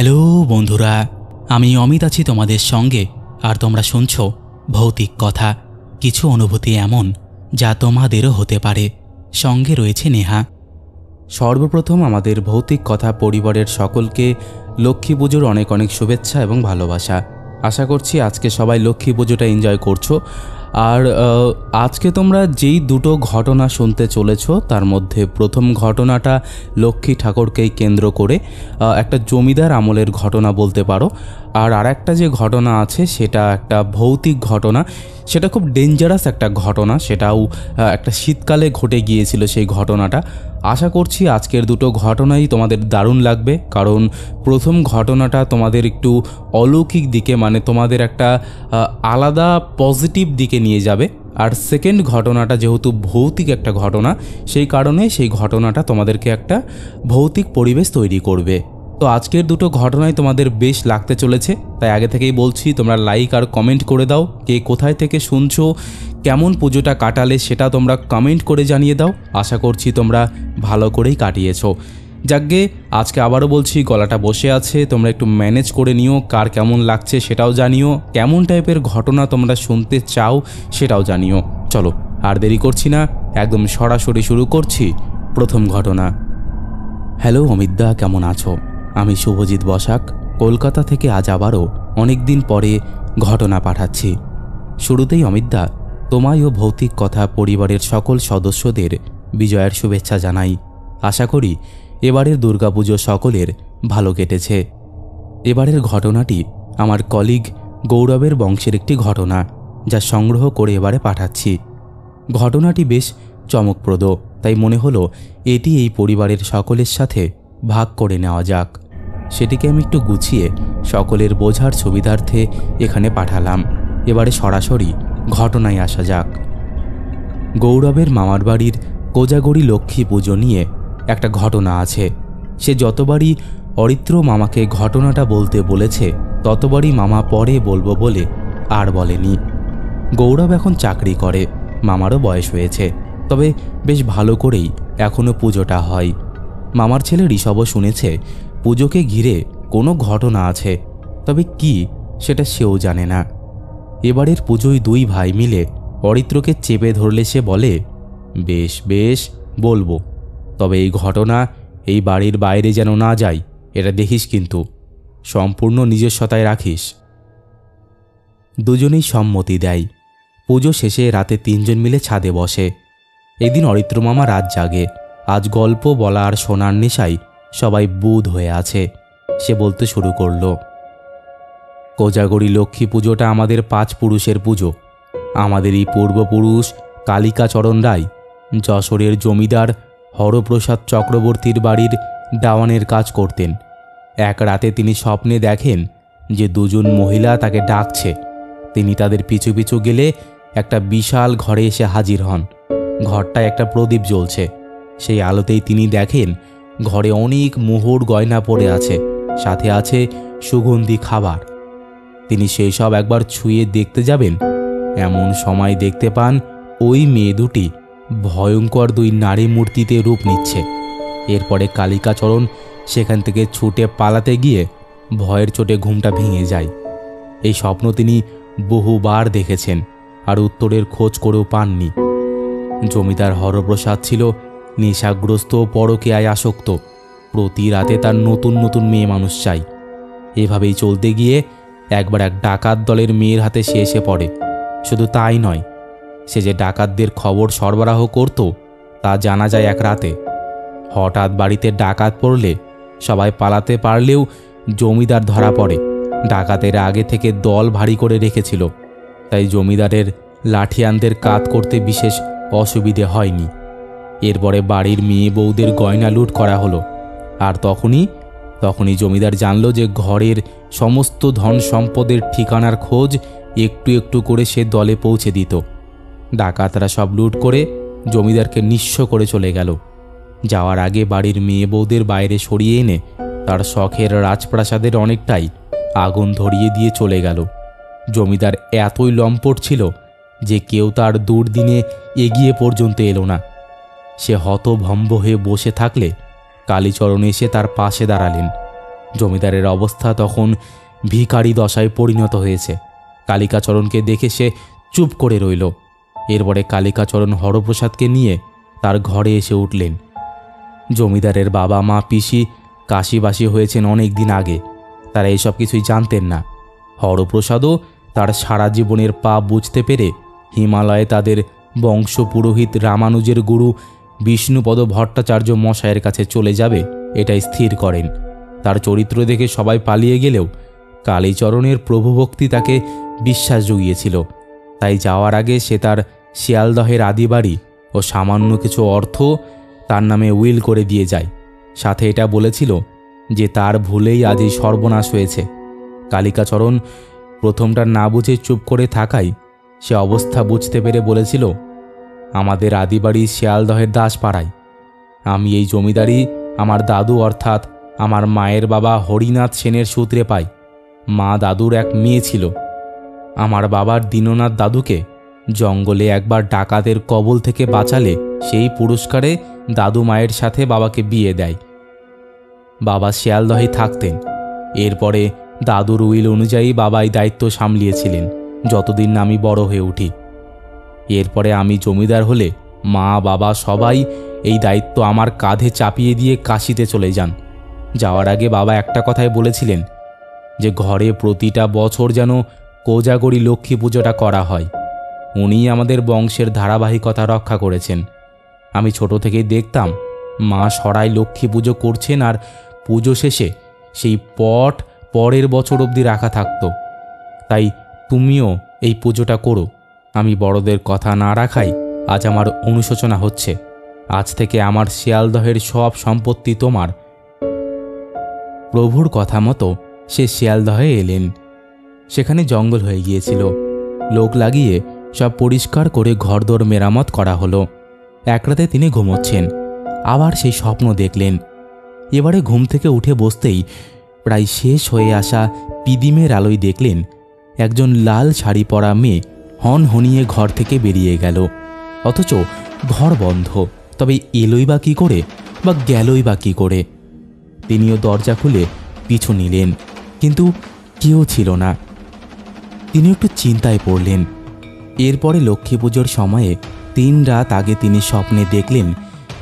Hello বন্ধুরা, আমি অমিত আছি তোমাদের সঙ্গে, আর তোমরা শুনছ ভৌতিক কথা। কিছু অনুভূতি এমন, যা তোমাদেরও হতে পারে। সঙ্গে রয়েছে নেহা। সর্বপ্রথম আমাদের ভৌতিক কথা পরিবারের সকলকে লক্ষ্মী পুজোর অনেক অনেক শুভেচ্ছা এবং ভালোবাসা। আশা করছি আজকে সবাই লক্ষ্মী পুজোটা এনজয় করছ। আর আজকে তোমরা যেই দুটো ঘটনা শুনতে চলেছ, তার মধ্যে প্রথম ঘটনাটা লক্ষ্মী ঠাকুরকেই কেন্দ্র করে একটা জমিদার আমলের ঘটনা বলতে পারো। আর আরেকটা যে ঘটনা আছে, সেটা একটা ভৌতিক ঘটনা। সেটা খুব ডেঞ্জারাস একটা ঘটনা, সেটাও একটা শীতকালে ঘটে গিয়েছিল সেই ঘটনাটা। আশা করছি আজকের দুটো ঘটনাই তোমাদের দারুণ লাগবে, কারণ প্রথম ঘটনাটা তোমাদের একটু অলৌকিক দিকে মানে তোমাদের একটা আলাদা পজিটিভ দিকে নিয়ে যাবে। আর সেকেন্ড ঘটনাটা যেহেতু ভৌতিক একটা ঘটনা, সেই কারণে সেই ঘটনাটা তোমাদেরকে একটা ভৌতিক পরিবেশ তৈরি করবে। তো আজকের দুটো ঘটনাই তোমাদের বেশ লাগতে চলেছে। তাই আগে থেকেই বলছি, তোমরা লাইক আর কমেন্ট করে দাও, কে কোথায় থেকে শুনছো, কেমন পুজোটা কাটালে সেটা তোমরা কমেন্ট করে জানিয়ে দাও। আশা করছি তোমরা ভালো করেই কাটিয়েছো। যাকগে, আজকে আবারও বলছি, গলাটা বসে আছে, তোমরা একটু ম্যানেজ করে নিও, কার কেমন লাগছে সেটাও জানিও, কেমন টাইপের ঘটনা তোমরা শুনতে চাও সেটাও জানিও। চলো, আর দেরি করছি না, একদম সরাসরি শুরু করছি প্রথম ঘটনা। হ্যালো, অমিতদা, কেমন আছো? আমি শুভজিৎ বসাক, কলকাতা থেকে আজ আবারও অনেক দিন পরে ঘটনা পাঠাচ্ছি। শুরুতেই অমিতদা, তোমায় ও ভৌতিক কথা পরিবারের সকল সদস্যদের বিজয়ের শুভেচ্ছা জানাই। আশা করি এবারের দুর্গাপুজো সকলের ভালো কেটেছে। এবারের ঘটনাটি আমার কলিগ গৌরবের বংশের একটি ঘটনা যা সংগ্রহ করে এবারে পাঠাচ্ছি। ঘটনাটি বেশ চমকপ্রদ, তাই মনে হলো এটি এই পরিবারের সকলের সাথে ভাগ করে নেওয়া যাক। সেটিকে আমি একটু গুছিয়ে সকলের বোঝার সুবিধার্থে এখানে পাঠালাম। এবারে সরাসরি ঘটনায় আসা যাক। গৌরবের মামার বাড়ির কোজাগরি লক্ষ্মী পুজো নিয়ে একটা ঘটনা আছে। সে যতবারই অরিত্র মামাকে ঘটনাটা বলতে বলেছে, ততবারই মামা পরে বলব বলে আর বলেনি। গৌরব এখন চাকরি করে, মামারও বয়স হয়েছে, তবে বেশ ভালো করেই এখনও পুজোটা হয়। মামার ছেলে ঋষভও শুনেছে, পুজোকে ঘিরে কোনো ঘটনা আছে, তবে কি সেটা সেও জানে না। এবারের পুজোয় দুই ভাই মিলে অরিত্রকে চেপে ধরলে সে বলে, বেশ বেশ, বলব। তবে এই ঘটনা এই বাড়ির বাইরে যেন না যায়, এটা দেখিস কিন্তু। সম্পূর্ণ নিজস্বতায় রাখিস। দুজনেই সম্মতি দেয়। পুজো শেষে রাতে তিনজন মিলে ছাদে বসে। এদিন অরিত্র মামা রাত জাগে। আজ গল্প বলা আর শোনার নেশায় সবাই বুধ হয়ে আছে। সে বলতে শুরু করল, কোজাগরি লক্ষ্মী পুজোটা আমাদের পাঁচ পুরুষের পুজো। আমাদের এই পূর্বপুরুষ কালিকাচরণ রায়, যশোরের জমিদার হরপ্রসাদ চক্রবর্তীর বাড়ির দাওয়ানের কাজ করতেন। এক রাতে তিনি স্বপ্নে দেখেন যে দুজন মহিলা তাকে ডাকছে। তিনি তাদের পিছু পিছু গেলে একটা বিশাল ঘরে এসে হাজির হন। ঘরটায় একটা প্রদীপ জ্বলছে। সেই আলোতেই তিনি দেখেন ঘরে অনেক মোহর গয়না পড়ে আছে, সাথে আছে সুগন্ধি খাবার। তিনি সেই সব একবার ছুঁয়ে দেখতে যাবেন। এমন সময় দেখতে পান ওই মেয়ে দুটি ভয়ঙ্কর দুই নারী মূর্তিতে রূপ নিচ্ছে। এরপরে কালিকাচরণ সেখান থেকে ছুটে পালাতে গিয়ে ভয়ের চোটে ঘুমটা ভেঙে যায়। এই স্বপ্ন তিনি বহুবার দেখেছেন আর উত্তরের খোঁজ করেও পাননি। জমিদার হরপ্রসাদ ছিল নেশাগ্রস্ত পরকীয়ায় আসক্ত। প্রতি রাতে তার নতুন নতুন মেয়ে মানুষ চাই। এভাবেই চলতে গিয়ে একবার এক ডাকাত দলের মেয়ের হাতে সে এসে পড়ে। শুধু তাই নয় সে যে ডাকাতদের খবর সরবরাহ করত, তা জানা যায় এক রাতে। হঠাৎ বাড়িতে ডাকাত পড়লে সবাই পালাতে পারলেও জমিদার ধরা পড়ে। ডাকাতের আগে থেকে দল ভারী করে রেখেছিল, তাই জমিদারের লাঠিয়ানদের কাত করতে বিশেষ অসুবিধে হয়নি। এরপরে বাড়ির মেয়ে বউদের গয়না লুট করা হলো, আর তখনই তখনই জমিদার জানল যে ঘরের সমস্ত ধন সম্পদের ঠিকানার খোঁজ একটু একটু করে সে দলে পৌঁছে দিত। ডাকাতরা সব লুট করে জমিদারকে নিঃস্ব করে চলে গেল। যাওয়ার আগে বাড়ির মেয়ে বউদের বাইরে সরিয়ে এনে তার শখের রাজপ্রাসাদের অনেকটাই আগুন ধরিয়ে দিয়ে চলে গেল। জমিদার এতই লম্পট ছিল যে কেউ তার দুর্দিনে এগিয়ে পর্যন্ত এলো না। সে হতভম্ব হয়ে বসে থাকলে কালীচরণ এসে তার পাশে দাঁড়ালেন। জমিদারের অবস্থা তখন ভিখারি দশায় পরিণত হয়েছে। কালিকাচরণকে দেখে সে চুপ করে রইল। এরপরে কালিকাচরণ হরপ্রসাদকে নিয়ে তার ঘরে এসে উঠলেন। জমিদারের বাবা মা, পিসি, কাশিবাসী হয়েছেন অনেক দিন আগে। তারা এসব কিছুই জানতেন না। হরপ্রসাদও তার সারা জীবনের পা বুঝতে পেরে হিমালয়ে তাদের বংশ পুরোহিত রামানুজের গুরু বিষ্ণুপদ ভট্টাচার্য মশায়ের কাছে চলে যাবে, এটাই স্থির করেন। তার চরিত্র দেখে সবাই পালিয়ে গেলেও কালীচরণের প্রভুভক্তি তাকে বিশ্বাস জুগিয়েছিল। তাই যাওয়ার আগে সে তার শিয়ালদহের আদিবাড়ি ও সামান্য কিছু অর্থ তার নামে উইল করে দিয়ে যায়। সাথে এটা বলেছিল যে তার ভুলেই আজ এই সর্বনাশ হয়েছে। কালিকাচরণ প্রথমটা না বুঝে চুপ করে থাকায় সে অবস্থা বুঝতে পেরে বলেছিল, আমাদের আদিবাড়ি শিয়ালদহের দাসপাড়ায়। আমি এই জমিদারি আমার দাদু অর্থাৎ আমার মায়ের বাবা হরিনাথ সেনের সূত্রে পাই। মা দাদুর এক মেয়ে ছিল। আমার বাবার দীননাথ দাদুকে জঙ্গলে একবার ডাকাতের কবল থেকে বাঁচালে সেই পুরস্কারে দাদু মায়ের সাথে বাবাকে বিয়ে দেয়। বাবা শিয়ালদহে থাকতেন। এরপরে দাদুর উইল অনুযায়ী বাবাই দায়িত্ব সামলিয়েছিলেন, যতদিন আমি বড় হয়ে উঠি। এরপরে আমি জমিদার হলে মা, বাবা সবাই এই দায়িত্ব আমার কাঁধে চাপিয়ে দিয়ে কাশিতে চলে যান। যাওয়ার আগে বাবা একটা কথাই বলেছিলেন যে, ঘরে প্রতিটা বছর যেন কোজাগরি লক্ষ্মী পুজোটা করা হয়। উনিই আমাদের বংশের ধারাবাহিকতা রক্ষা করেছেন। আমি ছোট থেকেই দেখতাম, মা সরাই লক্ষ্মী পুজো করছেন আর পুজো শেষে সেই পট পরের বছর অবধি রাখা থাকতো। তাই তুমিও এই পুজোটা করো। আমি বড়দের কথা না রাখাই আজ আমার অনুশোচনা হচ্ছে। আজ থেকে আমার শিয়ালদহের সব সম্পত্তি তোমার। প্রভুর কথা মতো সে শিয়ালদহে এলেন। সেখানে জঙ্গল হয়ে গিয়েছিল। লোক লাগিয়ে সব পরিষ্কার করে ঘরদোর মেরামত করা হলো। এক রাতে তিনি ঘুমোচ্ছেন। আবার সেই স্বপ্ন দেখলেন। এবারে ঘুম থেকে উঠে বসতেই প্রায় শেষ হয়ে আসা পিদিমের আলোয় দেখলেন, একজন লাল শাড়ি পরা মেয়ে হন হনিয়ে ঘর থেকে বেরিয়ে গেল। অথচ ঘর বন্ধ, তবে এলোই বা কী করে বা গেলই বা কী করে? তিনিও দরজা খুলে পিছু নিলেন, কিন্তু কেউ ছিল না। তিনি একটু চিন্তায় পড়লেন। এরপরে লক্ষ্মী পুজোর সময়ে তিন রাত আগে তিনি স্বপ্নে দেখলেন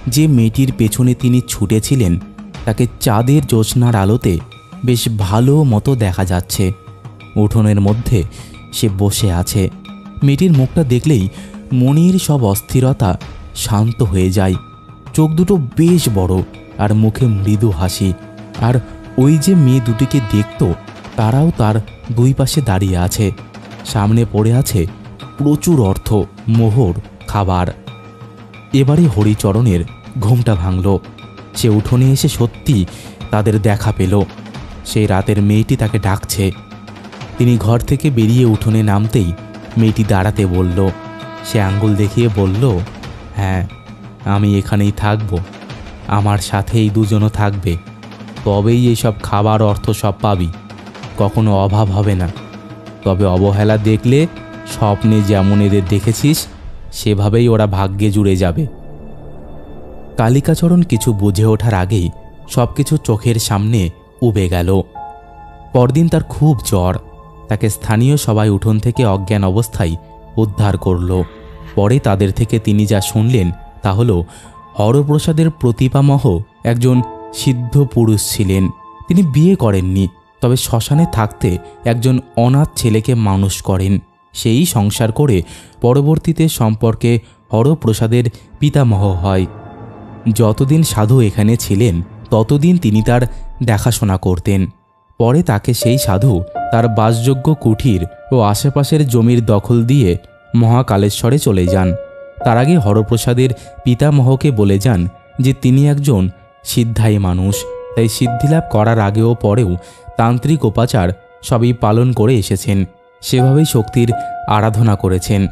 যে মেয়েটির পেছনে তিনি ছুটেছিলেন, তাকে চাঁদের জ্যোৎস্নার আলোতে বেশ ভালো মতো দেখা যাচ্ছে। উঠোনের মধ্যে সে বসে আছে। মেয়েটির মুখটা দেখলেই মনের সব অস্থিরতা শান্ত হয়ে যায়। চোখ দুটো বেশ বড় আর মুখে মৃদু হাসি। আর ওই যে মেয়ে দুটিকে দেখত, তারাও তার দুই পাশে দাঁড়িয়ে আছে। সামনে পড়ে আছে প্রচুর অর্থ, মোহর, খাবার। এবারে হরিচরণের ঘুমটা ভাঙল। সে উঠোনে এসে সত্যি তাদের দেখা পেল। সেই রাতের মেয়েটি তাকে ডাকছে। তিনি ঘর থেকে বেরিয়ে উঠোনে নামতেই মেয়েটি দাঁড়াতে বলল। সে আঙ্গুল দেখিয়ে বলল হ্যাঁ আমি এখানেই থাকব। আমার সাথে এই দুজনও থাকবে। তবেই এইসব খাবার অর্থ সব পাবি। কখনো অভাব হবে না। তবে অবহেলা দেখলে স্বপ্নে যেমন এদের দেখেছিস, সেভাবেই ওরা ভাগ্যে জুড়ে যাবে। কালিকাচরণ কিছু বুঝে ওঠার আগেই সব কিছু চোখের সামনে উবে গেল। পরদিন তার খুব জ্বর। তাকে স্থানীয় সবাই উঠোন থেকে অজ্ঞান অবস্থায় উদ্ধার করল। পরে তাদের থেকে তিনি যা শুনলেন তা হল, হরপ্রসাদের প্রতিপামহ একজন সিদ্ধ পুরুষ ছিলেন। তিনি বিয়ে করেননি, তবে শ্মশানে থাকতে একজন অনাথ ছেলেকে মানুষ করেন। সেই সংসার করে পরবর্তীতে সম্পর্কে হরপ্রসাদের পিতামহ হয়। যতদিন সাধু এখানে ছিলেন, ততদিন তিনি তার দেখাশোনা করতেন। পরে তাকে সেই সাধু তার বাসযোগ্য কুঠির ও আশেপাশের জমির দখল দিয়ে মহাকালেশ্বরে চলে যান। তার আগে হরপ্রসাদের পিতামহকে বলে যান যে তিনি একজন সিদ্ধায়ী মানুষ, তাই সিদ্ধিলাভ করার আগেও পরেও তান্ত্রিক উপাচার সবই পালন করে এসেছেন। সেভাবেই শক্তির আরাধনা করেছেন।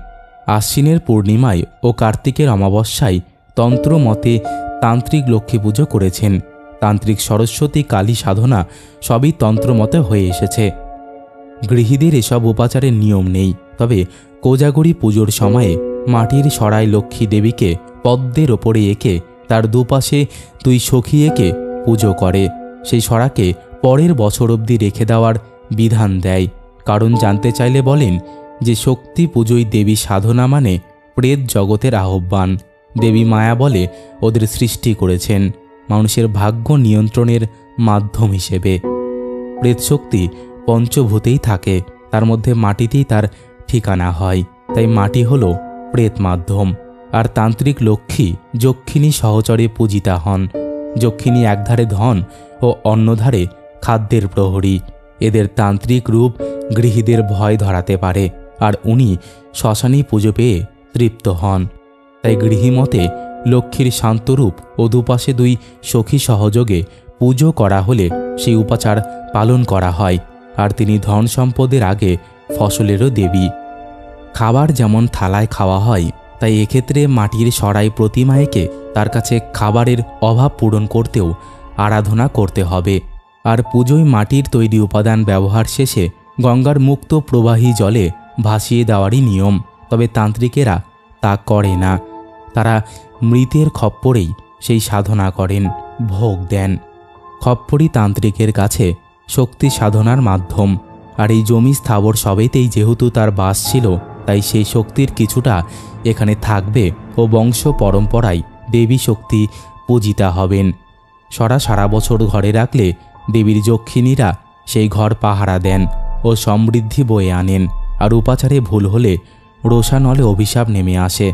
আশ্বিনের পূর্ণিমায় ও কার্তিকের অমাবস্যায় তন্ত্র মতে তান্ত্রিক লক্ষ্মী পুজো করেছেন। তান্ত্রিক সরস্বতী কালী সাধনা সবই তন্ত্রমতে হয়ে এসেছে। গৃহীদের এসব উপাচারের নিয়ম নেই, তবে কোজাগরি পুজোর সময়ে মাটির সরাই লক্ষ্মী দেবীকে পদ্মের ওপরে এঁকে তার দুপাশে দুই সখী এঁকে পুজো করে। সেই সরাকে পরের বছর অবধি রেখে দেওয়ার বিধান দেয়। কারণ জানতে চাইলে বলেন যে শক্তি পুজোয় দেবী সাধনা মানে প্রেত জগতের আহ্বান। দেবী মায়া বলে ওদের সৃষ্টি করেছেন, মানুষের ভাগ্য নিয়ন্ত্রণের মাধ্যম হিসেবে। প্রেতশক্তি পঞ্চভূতেই থাকে, তার মধ্যে মাটিতেই তার ঠিকানা হয়, তাই মাটি হল প্রেত মাধ্যম। আর তান্ত্রিক লক্ষ্মী যক্ষিণী সহচরে পূজিতা হন। যক্ষিণী একধারে ধন ও অন্যধারে খাদ্যের প্রহরী। এদের তান্ত্রিক রূপ গৃহীদের ভয় ধরাতে পারে, আর উনি শ্মশানী পুজো পেয়ে তৃপ্ত হন। তাই গৃহীমতে লক্ষ্মীর শান্তরূপ ও দুপাশে দুই সখী সহযোগে পুজো করা হলে সেই উপাচার পালন করা হয়, আর তিনি ধন সম্পদের আগে ফসলেরও দেবী। খাবার যেমন থালায় খাওয়া হয়, তাই এক্ষেত্রে মাটির সরাই প্রতিমায়কে তার কাছে খাবারের অভাব পূরণ করতেও আরাধনা করতে হবে। আর পুজোয় মাটির তৈরি উপাদান ব্যবহার শেষে গঙ্গার মুক্ত প্রবাহী জলে ভাসিয়ে দেওয়ারই নিয়ম, তবে তান্ত্রিকেরা তা করে না। তারা মৃতের খপ্পরেই সেই সাধনা করেন, ভোগ দেন। খপ্পরই তান্ত্রিকের কাছে শক্তি সাধনার মাধ্যম। আর এই জমি স্থাবর সবেতেই যেহেতু তার বাস ছিল, তাই সেই শক্তির কিছুটা এখানে থাকবে ও বংশ পরম্পরায় দেবী শক্তি পূজিতা হবেন। সরা সারা বছর ঘরে রাখলে দেবীর যক্ষিণীরা সেই ঘর পাহারা দেন ও সমৃদ্ধি বয়ে আনেন, আর উপাচারে ভুল হলে রোষানলে অভিশাপ নেমে আসে।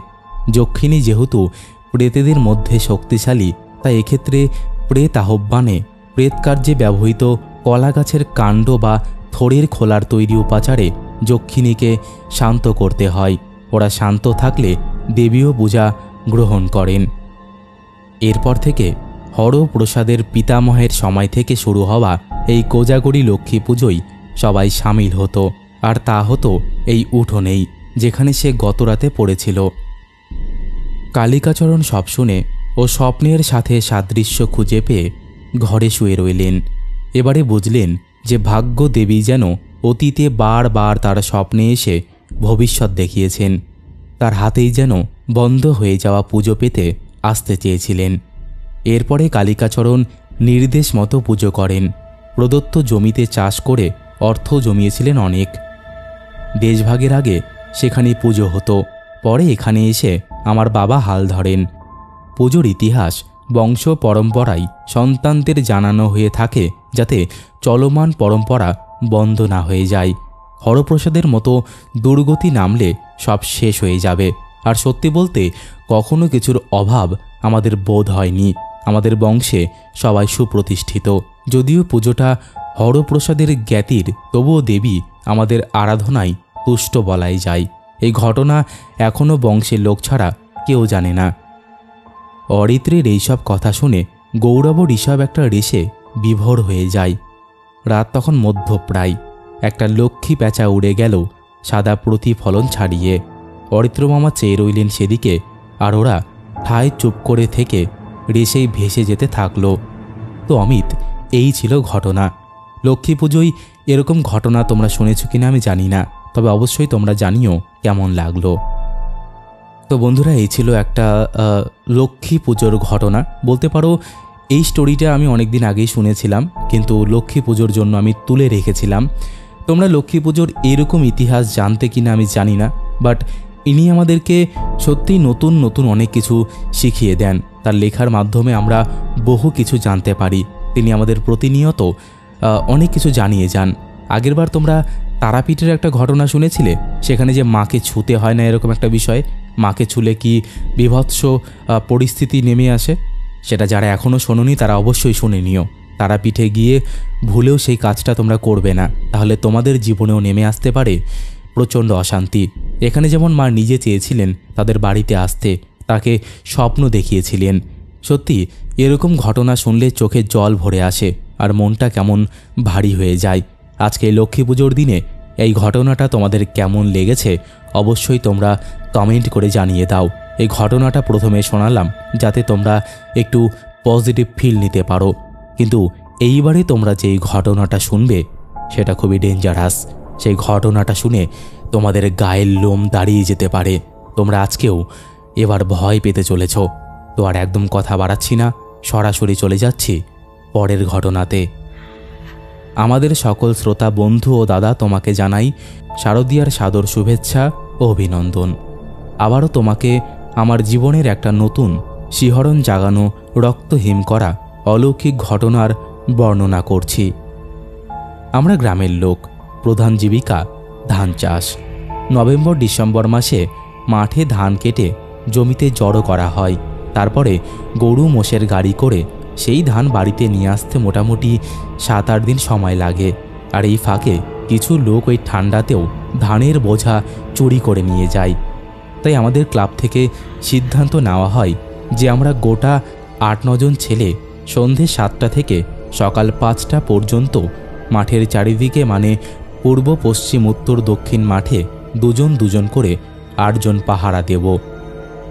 যক্ষিণী যেহেতু প্রেতেদের মধ্যে শক্তিশালী, তাই এক্ষেত্রে প্রেত আহ্বানে প্রেত কার্যে ব্যবহৃত কলা গাছের কাণ্ড বা থোড়ের খোলার তৈরি উপাচারে যক্ষিণীকে শান্ত করতে হয়। ওরা শান্ত থাকলে দেবীও পূজা গ্রহণ করেন। এরপর থেকে হরপ্রসাদের পিতামহের সময় থেকে শুরু হওয়া এই কোজাগরি লক্ষ্মী পুজোয় সবাই সামিল হতো, আর তা হতো এই উঠোনেই, যেখানে সে গতরাতে পড়েছিল। কালিকাচরণ সব শুনে ও স্বপ্নের সাথে সাদৃশ্য খুঁজে পেয়ে ঘরে শুয়ে রইলেন। এবারে বুঝলেন যে ভাগ্য দেবী যেন অতীতে বারবার তার স্বপ্নে এসে ভবিষ্যৎ দেখিয়েছেন। তার হাতেই যেন বন্ধ হয়ে যাওয়া পুজো পেতে আসতে চেয়েছিলেন। এরপরে কালিকাচরণ নির্দেশ মতো পুজো করেন। প্রদত্ত জমিতে চাষ করে অর্থ জমিয়েছিলেন অনেক। দেশভাগের আগে সেখানে পুজো হতো, পরে এখানে এসে আমার বাবা হাল ধরেন। পুজোর ইতিহাস, বংশ পরম্পরায় সন্তানদের জানানো হয়ে থাকে যাতে চলমান পরম্পরা বন্ধ না হয়ে যায়। হরপ্রসাদের মতো দুর্গতি নামলে সব শেষ হয়ে যাবে। আর সত্যি বলতে কখনো কিছুর অভাব আমাদের বোধ হয়নি। আমাদের বংশে সবাই সুপ্রতিষ্ঠিত। যদিও পুজোটা হরপ্রসাদের জ্ঞাতির, তবুও দেবী আমাদের আরাধনায় তুষ্ট বলাই যায়। এই ঘটনা এখনও বংশের লোক ছাড়া কেউ জানে না। অরিত্রের এইসব কথা শুনে গৌরব ঋষভ একটা রেশে বিভোর হয়ে যায়। রাত তখন মধ্যপ্রায়। একটা লক্ষ্মী প্যাঁচা উড়ে গেল সাদা প্রতিফলন ছাড়িয়ে। অরিত্র মামা চেয়ে রইলেন সেদিকে আর ওরা ঠায় চুপ করে থেকে রেশেই ভেসে যেতে থাকল। তো অমিত, এই ছিল ঘটনা। লক্ষ্মী পুজোয় এরকম ঘটনা তোমরা শুনেছো কিনা আমি জানি না, তবে অবশ্যই তোমরা জানিও কেমন লাগল। তো বন্ধুরা, এই ছিল একটা লক্ষ্মী পুজোর ঘটনা। বলতে পারো, এই স্টোরিটা আমি অনেক দিন আগেই শুনেছিলাম, কিন্তু লক্ষ্মী পুজোর জন্য আমি তুলে রেখেছিলাম। তোমরা লক্ষ্মী পুজোর এরকম ইতিহাস জানতে কিনা আমি জানি না, বাট ইনি আমাদেরকে সত্যিই নতুন নতুন অনেক কিছু শিখিয়ে দেন। তার লেখার মাধ্যমে আমরা বহু কিছু জানতে পারি। তিনি আমাদের প্রতিনিয়ত অনেক কিছু জানিয়ে যান। আগেরবার তোমরা তারাপীঠের একটা ঘটনা শুনেছিলে? সেখানে যে মাকে ছুতে হয় না এরকম একটা বিষয়? মাকে ছুলে কি বিভৎস পরিস্থিতি নেমে আসে? সেটা যারা এখনও শোনোনি, তারা অবশ্যই শুনে নিও। তারাপীঠে গিয়ে ভুলেও সেই কাজটা তোমরা করবে না। তাহলে তোমাদের জীবনেও নেমে আসতে পারে প্রচণ্ড অশান্তি। এখানে যেমন মা নিজে চেয়েছিলেন তাদের বাড়িতে আসতে তাকে স্বপ্ন দেখিয়েছিলেন। সত্যি, এরকম ঘটনা শুনলে চোখে জল ভরে আসে আর মনটা কেমন ভারী হয়ে যায়। আজকে লক্ষ্মী পুজোর দিনে এই ঘটনাটা তোমাদের কেমন লেগেছে অবশ্যই তোমরা কমেন্ট করে জানিয়ে দাও। এই ঘটনাটা প্রথমে শোনালাম যাতে তোমরা একটু পজিটিভ ফিল নিতে পারো। কিন্তু এইবারে তোমরা যেই ঘটনাটা শুনবে, সেটা খুবই ডেঞ্জারাস সেই ঘটনাটা শুনে তোমাদের গায়ের লোম দাঁড়িয়ে যেতে পারে। তোমরা আজকেও এবার ভয় পেতে চলেছ। তো আর একদম কথা বাড়াচ্ছি না, সরাসরি চলে যাচ্ছি। পরের ঘটনাতে। আমাদের সকল শ্রোতা, বন্ধু ও দাদা তোমাকে জানাই শারদীয়ার সাদর শুভেচ্ছা ও অভিনন্দন। আবারও তোমাকে আমার জীবনের একটা নতুন শিহরণ জাগানো রক্তহীম করা অলৌকিক ঘটনার বর্ণনা করছি। আমরা গ্রামের লোক, প্রধান জীবিকা, ধান চাষ। নভেম্বর ডিসেম্বর মাসে মাঠে ধান কেটে জমিতে জড়ো করা হয়। তারপরে গরু মোষের গাড়ি করে সেই ধান বাড়িতে নিয়ে আসতে মোটামুটি সাত আট দিন সময় লাগে। আর এই ফাঁকে কিছু লোক ওই ঠান্ডাতেও ধানের বোঝা চুরি করে নিয়ে যায়। তাই আমাদের ক্লাব থেকে সিদ্ধান্ত নেওয়া হয় যে আমরা গোটা আট নজন ছেলে সন্ধে সাতটা থেকে সকাল পাঁচটা পর্যন্ত মাঠের চারিদিকে মানে পূর্ব, পশ্চিম, উত্তর, দক্ষিণ মাঠে দুজন দুজন করে আটজন পাহারা দেব।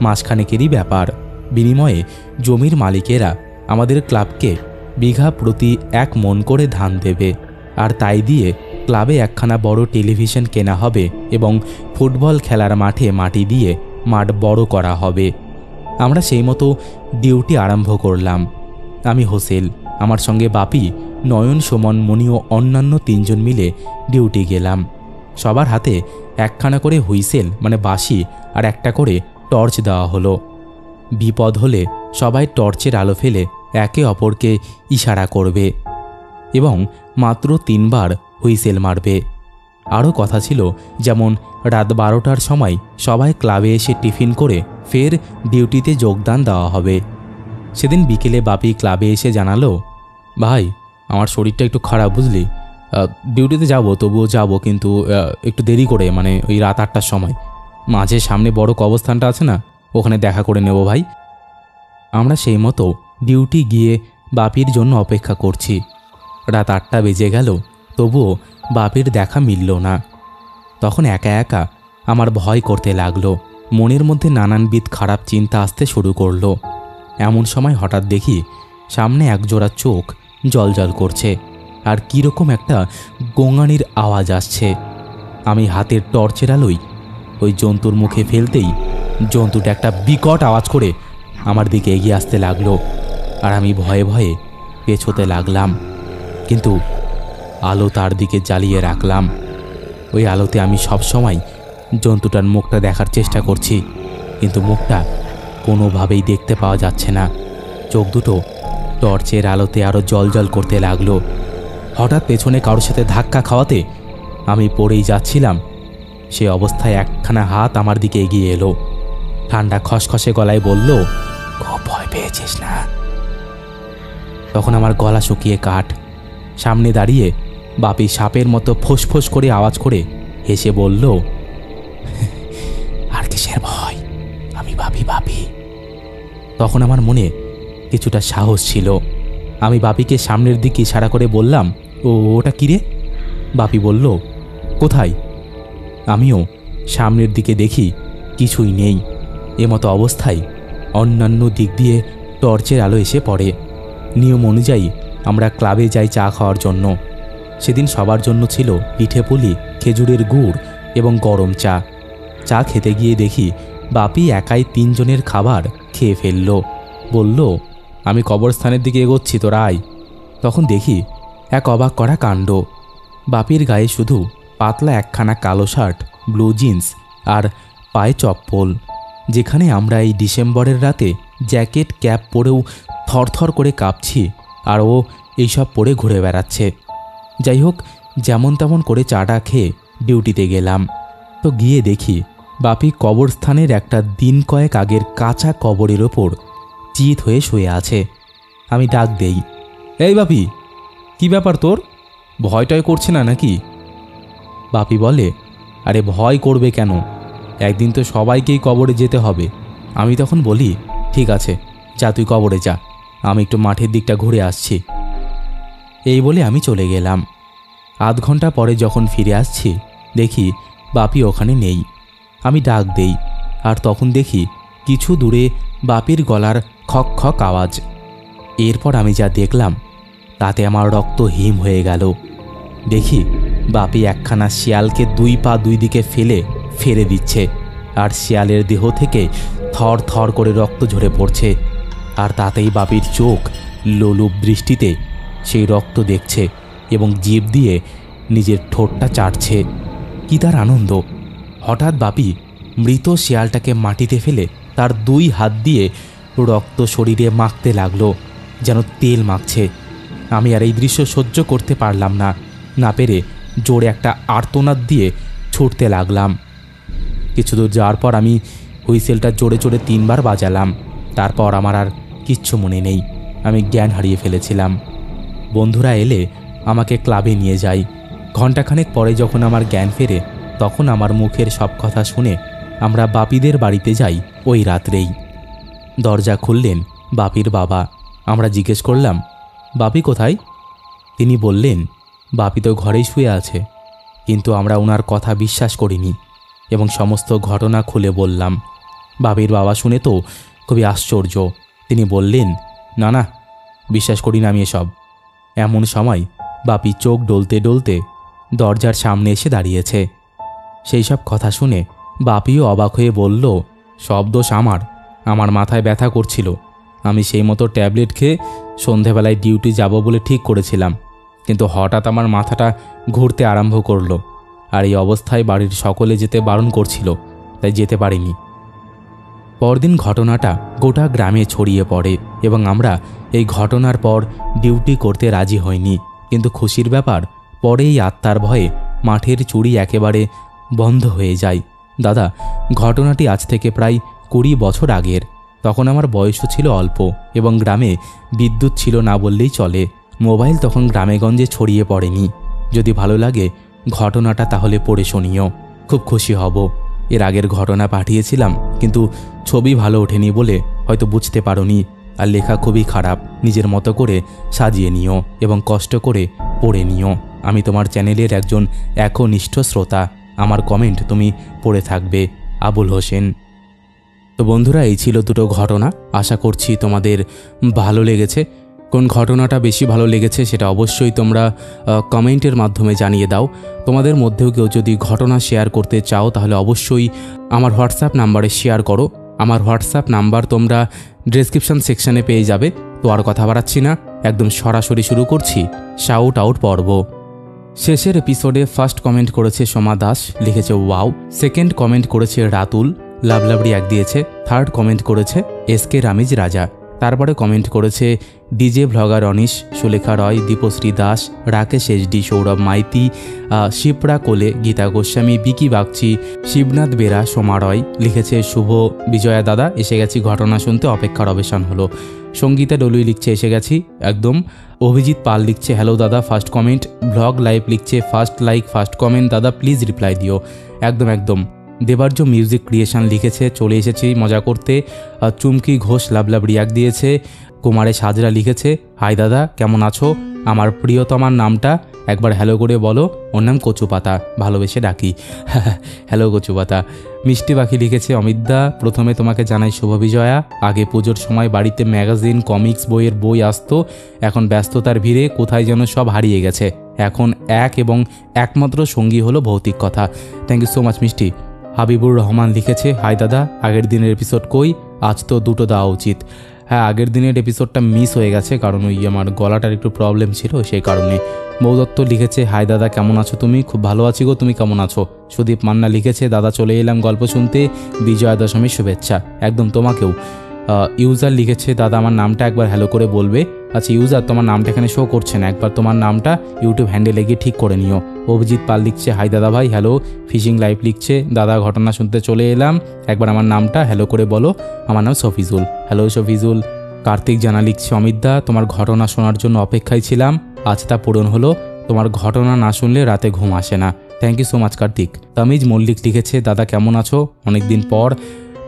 মাঝখানেকেরই ব্যাপার। বিনিময়ে জমির মালিকেরা আমাদের ক্লাবকে বিঘা প্রতি এক মন করে ধান দেবে। আর তাই দিয়ে ক্লাবে একখানা বড় টেলিভিশন কেনা হবে এবং ফুটবল খেলার মাঠে মাটি দিয়ে মাঠ বড় করা হবে। আমরা সেই মতো ডিউটি আরম্ভ করলাম। আমি হোসেল, আমার সঙ্গে বাপি, নয়ন, সুমন, মণি ও অন্যান্য তিনজন মিলে ডিউটি গেলাম। সবার হাতে একখানা করে হুইসেল মানে বাঁশি, আর একটা করে টর্চ দেওয়া হলো। বিপদ হলে সবাই টর্চের আলো ফেলে একে অপরকে ইশারা করবে এবং মাত্র তিনবার হুইসেল মারবে। আরও কথা ছিল যেমন রাত বারোটার সময় সবাই ক্লাবে এসে টিফিন করে ফের ডিউটিতে যোগদান দেওয়া হবে। সেদিন বিকেলে বাপি ক্লাবে এসে জানালো, ভাই, আমার শরীরটা একটু খারাপ বুঝলি। ডিউটিতে যাব, তবুও যাব কিন্তু একটু দেরি করে মানে ওই রাত আটটার সময়। মাঝে সামনে বড় কবস্থানটা আছে না? ওখানে দেখা করে নেব ভাই। আমরা সেই মতো ডিউটি গিয়ে বাপির জন্য অপেক্ষা করছি। রাত আটটা বেজে গেল, তবুও বাপির দেখা মিলল না। তখন একা একা আমার ভয় করতে লাগল, মনের মধ্যে নানানবিধ খারাপ চিন্তা আসতে শুরু করল। এমন সময় হঠাৎ দেখি সামনে একজোড়া চোখ জলজল করছে, আর কীরকম একটা গোঙানির আওয়াজ আসছে। আমি হাতের টর্চের আলোই ওই জন্তুর মুখে ফেলতেই জন্তুটা একটা বিকট আওয়াজ করে আমার দিকে এগিয়ে আসতে লাগল আর আমি ভয়ে ভয়ে পেছোতে লাগলাম। কিন্তু আলো তার দিকে জ্বালিয়ে রাখলাম। ওই আলোতে আমি সবসময় জন্তুটার মুখটা দেখার চেষ্টা করছি, কিন্তু মুখটা কোনোভাবেই দেখতে পাওয়া যাচ্ছে না। চোখ দুটো টর্চের আলোতে আরও জল করতে লাগল। হঠাৎ পেছনে কারোর সাথে ধাক্কা খাওয়াতে আমি পড়েই যাচ্ছিলাম। সে অবস্থায় একখানা হাত আমার দিকে এগিয়ে এলো। ঠান্ডা খসখসে গলায় বলল, খুব ভয় পেয়েছিস না? তখন আমার গলা শুকিয়ে কাঠ। সামনে দাঁড়িয়ে বাপি সাপের মতো ফোঁস করে আওয়াজ করে হেসে বলল, আর কিসের ভয়? আমি বাপি বাপি। তখন আমার মনে কিছুটা সাহস ছিল। আমি বাপিকে সামনের দিকে ইশারা করে বললাম, ও, ওটা কিরে বাপি বলল, কোথায়? আমিও সামনের দিকে দেখি কিছুই নেই। এমতো অবস্থায় অন্যান্য দিক দিয়ে টর্চের আলো এসে পড়ে। নিয়ম অনুযায়ী আমরা ক্লাবে যাই চা খাওয়ার জন্য। সেদিন সবার জন্য ছিল পিঠে পুলি, খেজুরের গুড় এবং গরম চা। চা খেতে গিয়ে দেখি বাপি একাই তিনজনের খাবার খেয়ে ফেলল। বলল, আমি কবরস্থানের দিকে এগোচ্ছি তো রায় তখন দেখি এক অবাক করা কাণ্ড। বাপির গায়ে শুধু পাতলা একখানা কালো শার্ট ব্লু জিন্স আর পায়ে চপ্পল, যেখানে আমরা এই ডিসেম্বরের রাতে জ্যাকেট, ক্যাপ পরেও থরথর করে কাঁপছি আর ও এইসব পরে ঘুরে বেড়াচ্ছে। যাই হোক, যেমন তেমন করে চাটা খেয়ে ডিউটিতে গেলাম। তো গিয়ে দেখি, বাপি কবরস্থানের একটা দিন কয়েক আগের কাঁচা কবরের ওপর চিত হয়ে শুয়ে আছে। আমি ডাক দেই, এই বাপি, কি ব্যাপার তোর? ভয়টয় করছে না নাকি? বাপি বলে, আরে ভয় করবে কেন? একদিন তো সবাইকেই কবরে যেতে হবে। আমি তখন বলি, ঠিক আছে, যা তুই কবরে যা, আমি একটু মাঠের দিকটা ঘুরে আসছি। এই বলে আমি চলে গেলাম। আধ ঘণ্টা পরে যখন ফিরে আসছি, দেখি বাপি ওখানে নেই। আমি ডাক দেই, আর তখন দেখি কিছু দূরে বাপির গলার খক খক আওয়াজ। এরপর আমি যা দেখলাম, তাতে আমার রক্ত হিম হয়ে গেল। দেখি বাপি একখানা শিয়ালকে দুই পা দুই দিকে ফেলে ফেরে দিচ্ছে, আর শিয়ালের দেহ থেকে থর থর করে রক্ত ঝরে পড়ছে, আর তাতেই বাপির চোখ লোলুপ দৃষ্টিতে সেই রক্ত দেখছে এবং জিভ দিয়ে নিজের ঠোঁটটা চাটছে। কি তার আনন্দ! হঠাৎ বাপি মৃত শিয়ালটাকে মাটিতে ফেলে তার দুই হাত দিয়ে রক্ত শরীরে মাখতে লাগল, যেন তেল মাখছে। আমি আর এই দৃশ্য সহ্য করতে পারলাম না না পেরে জোরে একটা আর্তনাদ দিয়ে ছুটতে লাগলাম। কিছু দূর যাওয়ার পর আমি হুইসেলটা জোরে জোরে তিনবার বাজালাম। তারপর আমার আর কিচ্ছু মনে নেই। আমি জ্ঞান হারিয়ে ফেলেছিলাম। বন্ধুরা এলে আমাকে ক্লাবে নিয়ে যায়। ঘণ্টাখানেক পরে যখন আমার জ্ঞান ফেরে, তখন আমার মুখের সব কথা শুনে আমরা বাপিদের বাড়িতে যাই ওই রাত্রেই। দরজা খুললেন বাপির বাবা। আমরা জিজ্ঞেস করলাম, বাপি কোথায়? তিনি বললেন বাপি তো ঘরেই শুয়ে আছে। কিন্তু আমরা ওনার কথা বিশ্বাস করিনি এবং সমস্ত ঘটনা খুলে বললাম। বাপির বাবা শুনে তো খুবই আশ্চর্য। তিনি বললেন, না না, বিশ্বাস করি না আমি এসব। এমন সময় বাপি চোখ ডলতে ডলতে দরজার সামনে এসে দাঁড়িয়েছে। সেই সব কথা শুনে বাপিও অবাক হয়ে বলল, সব দোষ আমার। আমার মাথায় ব্যথা করছিল। আমি সেই মতো ট্যাবলেট খেয়ে সন্ধেবেলায় ডিউটি যাব বলে ঠিক করেছিলাম। কিন্তু হঠাৎ আমার মাথাটা ঘুরতে আরম্ভ করল, আর এই অবস্থায় বাড়ির সকলে যেতে বারণ করছিল, তাই যেতে পারিনি। পরদিন ঘটনাটা গোটা গ্রামে ছড়িয়ে পড়ে এবং আমরা এই ঘটনার পর ডিউটি করতে রাজি হইনি। কিন্তু খুশির ব্যাপার পরে এই আত্মার ভয়ে মাঠের চুরি একেবারে বন্ধ হয়ে যায়। দাদা, ঘটনাটি আজ থেকে প্রায় কুড়ি বছর আগের। তখন আমার বয়সও ছিল অল্প এবং গ্রামে বিদ্যুৎ ছিল না বললেই চলে। মোবাইল তখন গ্রামেগঞ্জে ছড়িয়ে পড়েনি। যদি ভালো লাগে, ঘটনাটা তাহলে পড়ে শুনিও। খুব খুশি হব। এর আগের ঘটনা পাঠিয়েছিলাম, কিন্তু ছবি ভালো ওঠেনি বলে হয়তো বুঝতে পারোনি। আর লেখা খুবই খারাপ, নিজের মতো করে সাজিয়ে নিও এবং কষ্ট করে পড়ে নিও। আমি তোমার চ্যানেলের একজন একনিষ্ঠ শ্রোতা। আমার কমেন্ট তুমি পড়ে থাকবে, আবুল হোসেন। তো বন্ধুরা, এই ছিল দুটো ঘটনা। আশা করছি তোমাদের ভালো লেগেছে। কোন ঘটনাটা বেশি ভালো লেগেছে সেটা অবশ্যই তোমরা কমেন্টের মাধ্যমে জানিয়ে দাও। তোমাদের মধ্যেও কেউ যদি ঘটনা শেয়ার করতে চাও, তাহলে অবশ্যই আমার হোয়াটসঅ্যাপ নাম্বারে শেয়ার করো। আমার হোয়াটসঅ্যাপ নাম্বার তোমরা ডেসক্রিপশন সেকশনে পেয়ে যাবে। তো আর কথা বাড়াচ্ছি না, একদম সরাসরি শুরু করছি। শাউট আউট পর্ব। শেষের এপিসোডে ফার্স্ট কমেন্ট করেছে সোমা দাস, লিখেছে ওয়াও সেকেন্ড কমেন্ট করেছে রাতুল, লাভ লাভরি এক দিয়েছে। থার্ড কমেন্ট করেছে এস কে রামিজ রাজা। তারপরে কমেন্ট করেছে DJ vlogger Anish, Sulekha Roy, Dipshree Das, Rakesh SD Sourav Maity Shipra Kole, Gita Goswami, বিকি বাগচি, শিবনাথ বেরা, সোমা রয় লিখেছে, শুভ বিজয়া দাদা, এসে গেছি ঘটনা শুনতে, অপেক্ষার অবসান হলো। সঙ্গীতা ডলুই লিখছে, এসে গেছি। একদম। অভিজিৎ পাল লিখছে হ্যালো দাদা ফার্স্ট কমেন্ট ব্লগ লাইভ লিখছে ফার্স্ট লাইক ফার্স্ট কমেন্ট দাদা প্লিজ রিপ্লাই দিও। একদম একদম। দেবার্য মিউজিক ক্রিয়েশন লিখেছে, চলে এসেছি, মজা করতে। চুমকি ঘোষ লাভ লাভ রিয়াক দিয়েছে, কুমারে সাজরা লিখেছে, হাই দাদা, কেমন আছো? আমার প্রিয়তমার নামটা একবার হ্যালো করে বলো, ওর নাম কচু পাতা ভালোবেসে ডাকি। হ্যালো কচু পাতা মিষ্টি পাখি লিখেছে অমিতদা প্রথমে তোমাকে জানাই শুভ বিজয়া আগে পুজোর সময় বাড়িতে ম্যাগাজিন কমিক্স বইয়ের বই আসতো, এখন ব্যস্ততার ভিড়ে কোথায় যেন সব হারিয়ে গেছে। এখন এক এবং একমাত্র সঙ্গী হলো ভৌতিক কথা। থ্যাংক ইউ সো মাচ মিষ্টি। হাবিবুর রহমান লিখেছে, হাই দাদা, আগের দিনের এপিসোড কই? আজ তো দুটো দেওয়া উচিত। হ্যাঁ আগের দিনের এপিসোডটা মিস হয়ে গেছে, কারণ ওই আমার গলাটার একটু প্রবলেম ছিল সেই কারণে। বৌদত্ত লিখেছে, হাই দাদা, কেমন আছো তুমি? খুব ভালো আছি গো, তুমি কেমন আছো? সুদীপ মান্না লিখেছে, দাদা, চলে এলাম গল্প শুনতে। বিজয়া দশমীর শুভেচ্ছা, একদম তোমাকেও। ইউজার লিখেছে, দাদা, আমার নামটা একবার হ্যালো করে বলবে। আচ্ছা ইউজার তোমার নামটা এখানে শো করছে না। একবার তোমার নামটা ইউটিউব হ্যান্ডেলে গিয়ে ঠিক করে নিও। অভিজিৎ পাল লিখছে, হাই, দাদা ভাই হ্যালো ফিশিং লাইভ লিখছে, দাদা, ঘটনা শুনতে চলে এলাম। একবার আমার নামটা হ্যালো করে বলো। আমার নাম সফিজুল। হ্যালো সফিজুল। কার্তিক জানা লিখছে অমিতদা তোমার ঘটনা শোনার জন্য অপেক্ষায় ছিলাম। আজ তা পূরণ হলো। তোমার ঘটনা না শুনলে রাতে ঘুম আসে না। Thank you so much Kartik. Tamiz Mallick লিখেছে, দাদা, কেমন আছো? অনেকদিন পর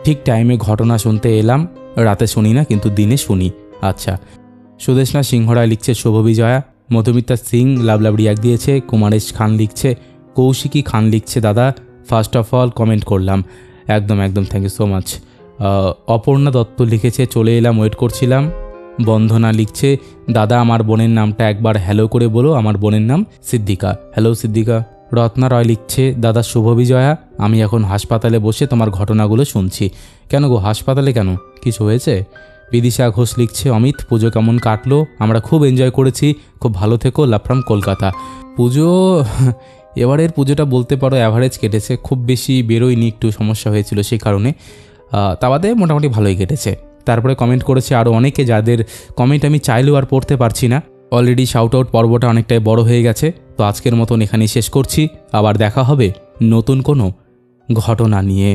ঠিক টাইমে ঘটনা শুনতে এলাম। রাতে শুনি না, কিন্তু দিনে শুনি। আচ্ছা সুদেশনা সিংহরায় লিখছে Shubho Bijoya, Madhumita Singh love love react দিয়েছে, কুমারেশ খান লিখছে, কৌশিকী খান লিখছে, দাদা ফার্স্ট অফ অল কমেন্ট করলাম। একদম একদম thank you so much Aparna Dutta লিখেছে, চলে এলাম ওয়েট করছিলাম। বন্ধনা লিখছে, দাদা, আমার বোনের নামটা একবার হ্যালো করে বলো, আমার বোনের নাম সিদ্দিকা। হ্যালো সিদ্দিকা। রত্না রয় লিখছে, দাদা, শুভ বিজয়া, আমি এখন হাসপাতালে বসে তোমার ঘটনাগুলো শুনছি। কেন গো, হাসপাতালে কেন? কিছু হয়েছে? বিদিশা ঘোষ লিখছে, অমিত, পুজো কেমন কাটলো? আমরা খুব এনজয় করেছি। খুব ভালো থেকো লাফ্রাম কলকাতা। পুজো, এবারের পুজোটা বলতে পারো অ্যাভারেজ কেটেছে। খুব বেশি বেরোয়নি, একটু সমস্যা হয়েছিল সেই কারণে। তা বাদে মোটামুটি ভালোই কেটেছে। তারপরে কমেন্ট করেছে আরও অনেকে, যাদের কমেন্ট আমি চাইলেও আর পড়তে পারছি না। অলরেডি শাউট আউট পর্বটা অনেকটাই বড় হয়ে গেছে, তো আজকের মতন এখানেই শেষ করছি, আবার দেখা হবে নতুন কোনো ঘটনা নিয়ে।